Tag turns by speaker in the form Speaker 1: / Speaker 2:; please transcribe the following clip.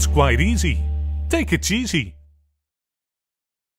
Speaker 1: It's quite easy. Take it easy.